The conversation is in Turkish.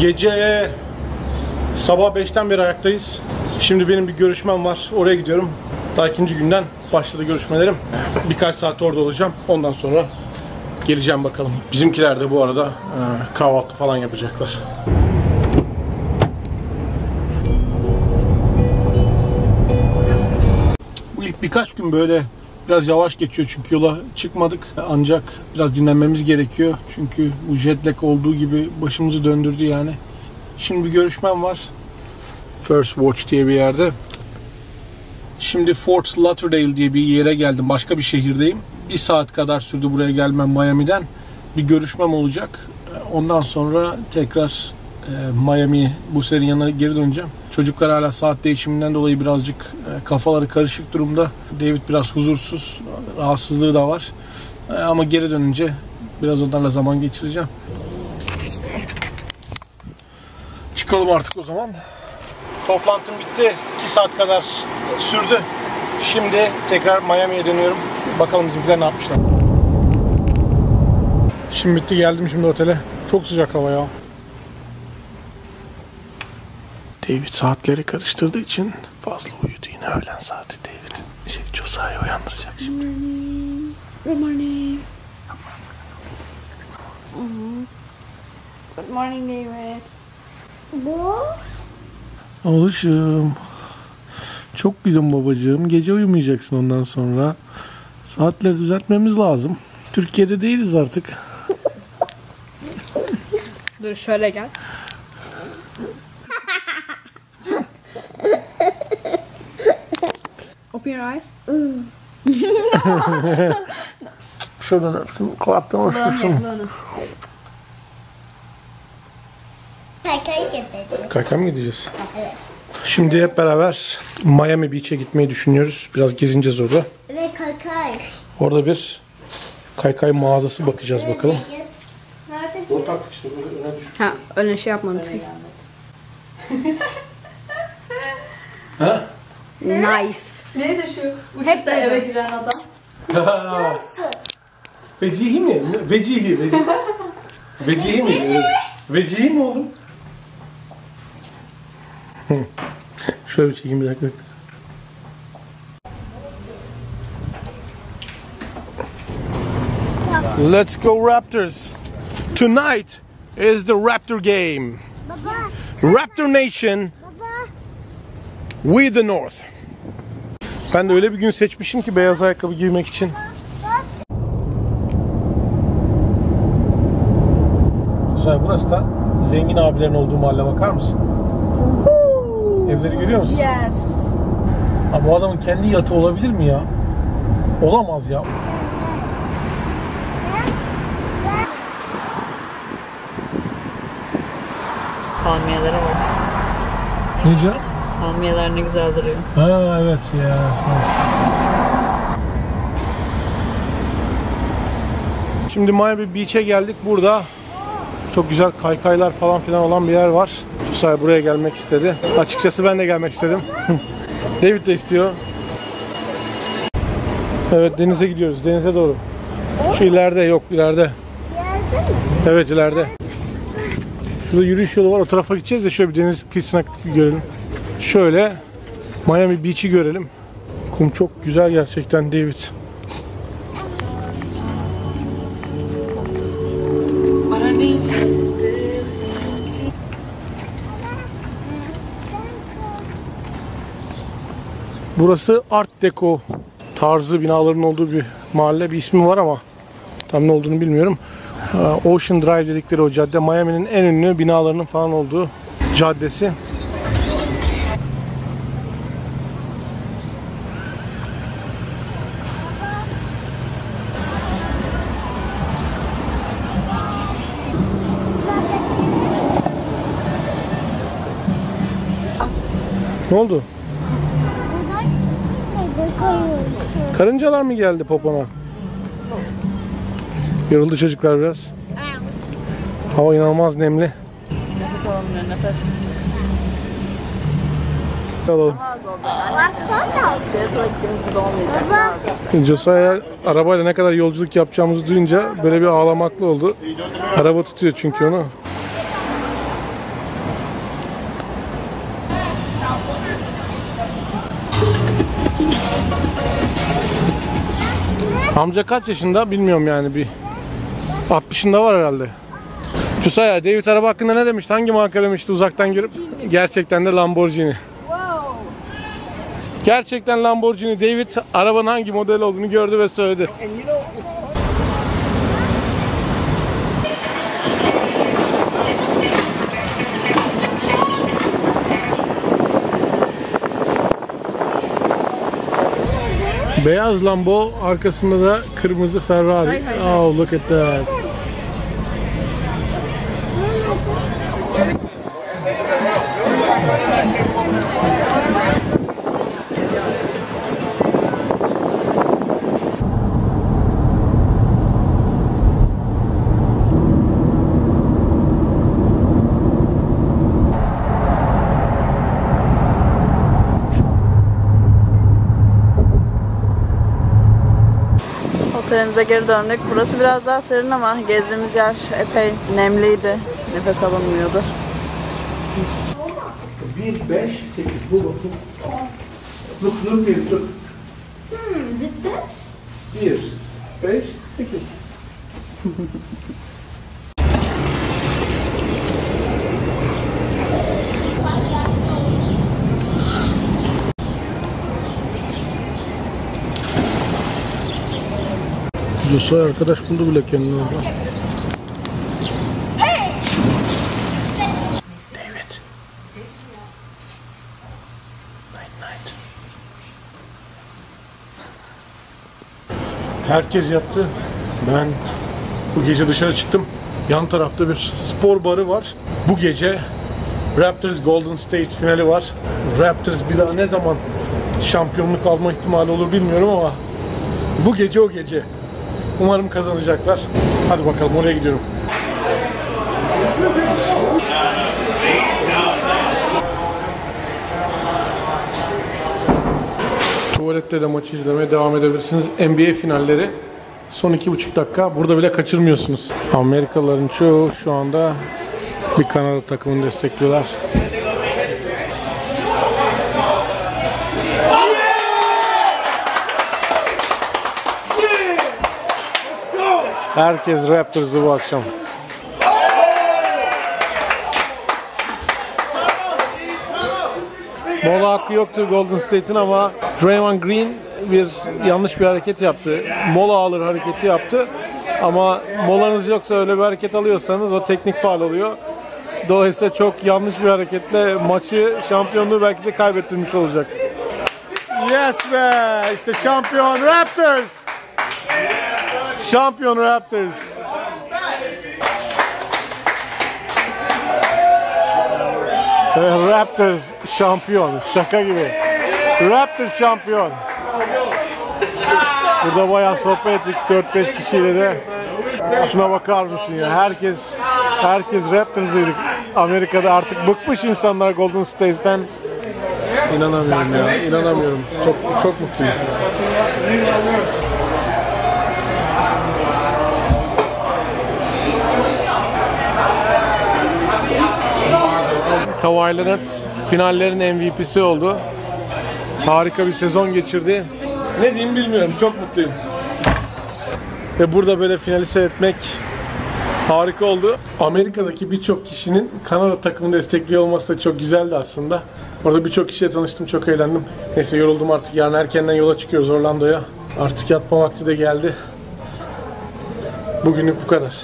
Gece sabah 5'ten beri ayaktayız. Şimdi benim bir görüşmem var. Oraya gidiyorum. Daha ikinci günden başladı görüşmelerim. Birkaç saat orada olacağım. Ondan sonra geleceğim bakalım. Bizimkiler de bu arada e, kahvaltı falan yapacaklar. Bu ilk birkaç gün böyle biraz yavaş geçiyor çünkü yola çıkmadık. Ancak biraz dinlenmemiz gerekiyor. Çünkü bu jet lag olduğu gibi başımızı döndürdü yani. Şimdi bir görüşmem var. First Watch diye bir yerde. Şimdi Fort Lauderdale diye bir yere geldim. Başka bir şehirdeyim. Bir saat kadar sürdü buraya gelmem Miami'den. Bir görüşmem olacak. Ondan sonra tekrar e, Miami bu serin yanına geri döneceğim. Çocuklar hala saat değişiminden dolayı birazcık e, kafaları karışık durumda. David biraz huzursuz, rahatsızlığı da var. E, ama geri dönünce biraz onlarla zaman geçireceğim. Çıkalım artık o zaman. Toplantım bitti. 2 saat kadar sürdü. Şimdi tekrar Miami'ye dönüyorum. Bakalım bizimkiler ne yapmışlar. Şimdi bitti geldim şimdi otele. Çok sıcak hava ya. David saatleri karıştırdığı için fazla uyudu yine öğlen saati David. Şey, Josiah'yı uyandıracak şimdi. Good morning. Mhm. Good morning, David. Bu Oğluşum. Çok uyudun babacığım. Gece uyumayacaksın ondan sonra. Saatleri düzeltmemiz lazım. Türkiye'de değiliz artık. Dur şöyle gel. Open your eyes. Şuradan öpsün. Kulaktan hoşlusun. Bulanı. kaykay getirdi. Kayka mı gideceğiz? Evet. Şimdi hep beraber Miami Beach'e gitmeyi düşünüyoruz. Biraz gezineceğiz orada. Ve kaykay. Orada bir kaykay mağazası bakacağız bakalım. Nerede? Bunu taktık işte böyle öne düşük. Ha öyle şey yapmadım. Ha? Nice. Neydi şu? Hep de eve giren adam. Vecihi mi? Vecihi. Vecihi, vecihi mi? Vecihi mi oldum? Şöyle bir çekeyim bir dakika. Let's go Raptors. Tonight is the Raptor game. Baba, Raptor Nation baba. We the North. Ben de öyle bir gün seçmişim ki beyaz ayakkabı giymek için. Mesela burası da zengin abilerin olduğu mahalle bakar mısın? Evleri görüyor musun? Yes. Ha, bu adamın kendi yatı olabilir mi ya? Olamaz ya. Palmiyeleri var. Ne diyor? Palmiyeler ne güzel duruyor. Ha evet ya. Şimdi Miami Beach'e geldik. Burada çok güzel kaykaylar falan filan olan bir yer var. Susay buraya gelmek istedi. Açıkçası ben de gelmek istedim. David de istiyor. Evet denize gidiyoruz. Denize doğru. Şu ileride yok ileride. Evet ileride. Şurada yürüyüş yolu var. O tarafa gideceğiz de şöyle bir deniz kıyısına görelim. Şöyle Miami Beach'i görelim. Kum çok güzel gerçekten David. Burası Art Deco tarzı binaların olduğu bir mahalle. Bir ismi var ama tam ne olduğunu bilmiyorum. Ee, Ocean Drive dedikleri o cadde Miami'nin en ünlü binalarının falan olduğu caddesi. Ne oldu? Karıncalar mı geldi popona? Yoruldu çocuklar biraz. Hava inanılmaz nemli. Nefes alamıyor nefes. Alalım. Josiah arabayla ne kadar yolculuk yapacağımızı duyunca böyle bir ağlamaklı oldu. Araba tutuyor çünkü onu. Amca kaç yaşında bilmiyorum yani bir 60'ında var herhalde. Cusaya David araba hakkında ne demişti? Hangi marka demişti uzaktan görüp? Gerçekten de Lamborghini. Gerçekten Lamborghini. David arabanın hangi model olduğunu gördü ve söyledi. Beyaz Lambo arkasında da kırmızı Ferrari. Hayır, hayır. Oh, look at that. Otelimize geri döndük. Burası biraz daha serin ama gezdiğimiz yer epey nemliydi. Nefes alınmıyordu. 1, 5, 8. Bu bakayım. Look, look here, look. Hmm, cidden? 1, 5, 8. Josay arkadaş buldu bile kendini orada. David. Night night. Herkes yattı. Ben bu gece dışarı çıktım. Yan tarafta bir spor barı var. Bu gece Raptors Golden State finali var. Raptors bir daha ne zaman şampiyonluk alma ihtimali olur bilmiyorum ama bu gece o gece. Umarım kazanacaklar. Hadi bakalım oraya gidiyorum. Tuvalette de maçı izlemeye devam edebilirsiniz. NBA finalleri son iki buçuk dakika. Burada bile kaçırmıyorsunuz. Amerikalıların çoğu şu anda bir Kanada takımını destekliyorlar. Herkes Raptors'dı bu akşam. Mola hakkı yoktu Golden State'in ama Draymond Green bir yanlış bir hareket yaptı. Mola alır hareketi yaptı. Ama molanız yoksa öyle bir hareket alıyorsanız o teknik faal oluyor. Dolayısıyla çok yanlış bir hareketle maçı, şampiyonluğu belki de kaybettirmiş olacak. Yes be! İşte şampiyon Raptors! Şampiyon Raptors! Raptors şampiyon. Şaka gibi. Raptors şampiyon. Burada bayağı sohbet ettik 4-5 kişiyle de. Şuna bakar mısın ya? Herkes herkes Raptors'ıydı. Amerika'da artık bıkmış insanlar Golden State'ten. İnanamıyorum ya. İnanamıyorum. Çok çok mutluyum. Kawhi Leonard finallerin MVP'si oldu. Harika bir sezon geçirdi. Ne diyeyim bilmiyorum. Çok mutluyum. Ve burada böyle finali seyretmek harika oldu. Amerika'daki birçok kişinin Kanada takımını destekliyor olması da çok güzeldi aslında. Orada birçok kişiyle tanıştım. Çok eğlendim. Neyse yoruldum artık. Yarın erkenden yola çıkıyoruz Orlando'ya. Artık yatma vakti de geldi. Bugünlük bu kadar.